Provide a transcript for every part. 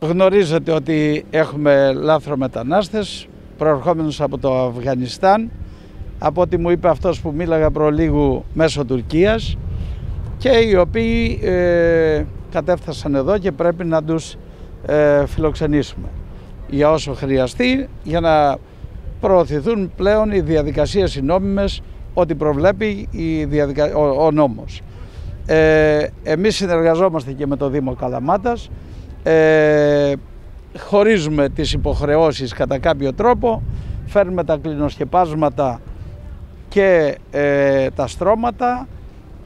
Γνωρίζετε ότι έχουμε λάθρο μετανάστες προερχόμενους από το Αφγανιστάν. Από ό,τι μου είπε αυτός που μίλαγα προλίγου μέσω Τουρκίας και οι οποίοι ε, κατέφτασαν εδώ και πρέπει να τους ε, φιλοξενήσουμε. Για όσο χρειαστεί για να προωθηθούν πλέον οι διαδικασίες οι νόμιμες ό,τι προβλέπει η διαδικα... ο, ο νόμος. Ε, εμείς συνεργαζόμαστε και με το Δήμο Καλαμάτας ε, χωρίζουμε τις υποχρεώσεις κατά κάποιο τρόπο φέρνουμε τα κλινοσκεπάσματα και ε, τα στρώματα.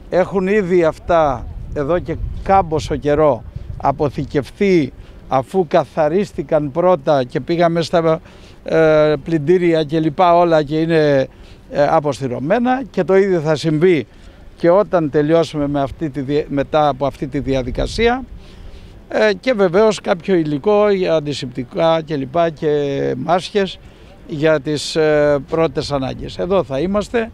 Έχουν ήδη αυτά εδώ και κάμποσο καιρό αποθηκευθεί αφού καθαρίστηκαν πρώτα και πήγαμε στα ε, πλυντήρια και λοιπά όλα και είναι ε, αποστηρωμένα. Και το ίδιο θα συμβεί και όταν τελειώσουμε με αυτή τη, μετά από αυτή τη διαδικασία ε, και βεβαίως κάποιο υλικό για αντισηπτικά και λοιπά και μάσκες για τις ε, πρώτες ανάγκες. Εδώ θα είμαστε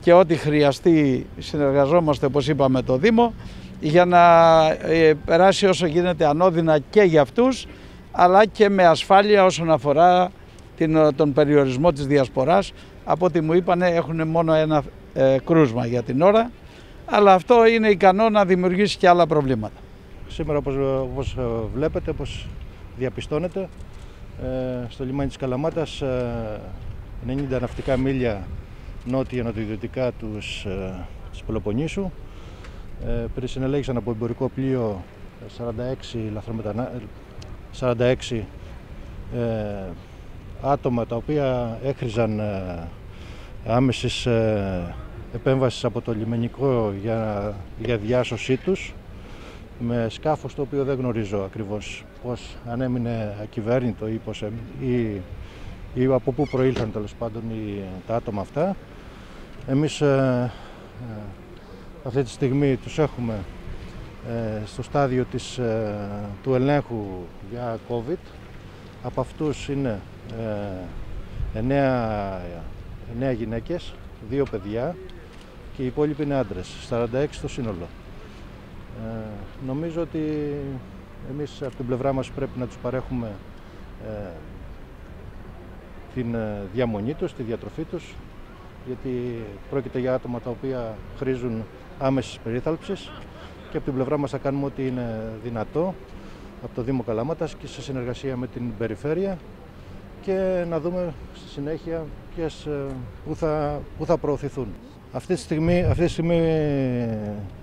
και ό,τι χρειαστεί συνεργαζόμαστε όπως είπαμε το Δήμο για να ε, περάσει όσο γίνεται ανώδυνα και για αυτούς αλλά και με ασφάλεια όσον αφορά την, τον περιορισμό της διασποράς. Από ό,τι μου είπανε έχουν μόνο ένα ε, κρούσμα για την ώρα αλλά αυτό είναι ικανό να δημιουργήσει και άλλα προβλήματα. Σήμερα όπως, όπως βλέπετε, όπως διαπιστώνετε, ε, στο λιμάνι της Καλαμάτας 90 ε, ναυτικά μίλια νότια-νοτιοδυτικά τους, ε, της Πελοποννήσου. Πριν συνελέγησαν από εμπορικό πλοίο 46, λαθρομετανα... 46 άτομα τα οποία έχριζαν άμεσης επέμβασης από το λιμενικό για, για διάσωσή τους με σκάφος το οποίο δεν γνωρίζω ακριβώς πώς αν έμεινε ακυβέρνητο ή, πώς, ή, ή από πού προήλθαν τέλος πάντων οι, τα άτομα αυτά. Εμείς ε, ε, αυτή τη στιγμή τους έχουμε ε, στο στάδιο της, ε, του ελέγχου για COVID. Από αυτούς είναι ε, 9, 9 γυναίκες, 2 παιδιά και οι υπόλοιποι είναι άντρες, 46 στο σύνολο. Ε, νομίζω ότι εμείς από την πλευρά μας πρέπει να τους παρέχουμε ε, την ε, διαμονή τους, τη διατροφή τους, γιατί πρόκειται για άτομα τα οποία χρήζουν άμεσης περίθαλψης και από την πλευρά μας θα κάνουμε ό,τι είναι δυνατό από το Δήμο Καλαμάτας και σε συνεργασία με την περιφέρεια και να δούμε στη συνέχεια ποιες, ε, που, θα, που θα προωθηθούν. Αυτή τη, στιγμή, αυτή τη στιγμή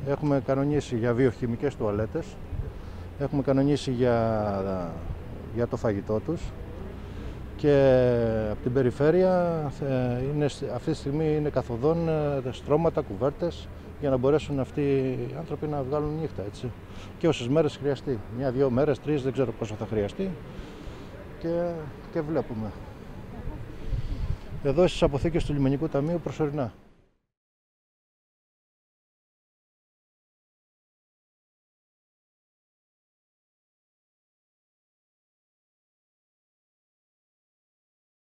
έχουμε κανονίσει για βιοχημικές τουαλέτες, έχουμε κανονίσει για, για το φαγητό τους και από την περιφέρεια ε, είναι, αυτή τη στιγμή είναι καθοδόν ε, στρώματα, κουβέρτες για να μπορέσουν αυτοί οι άνθρωποι να βγάλουν νύχτα έτσι. Και όσες μέρες χρειαστεί, μια, δύο μέρες, τρεις, δεν ξέρω πόσο θα χρειαστεί και, και βλέπουμε. Εδώ στις αποθήκες του Λιμενικού Ταμείου προσωρινά.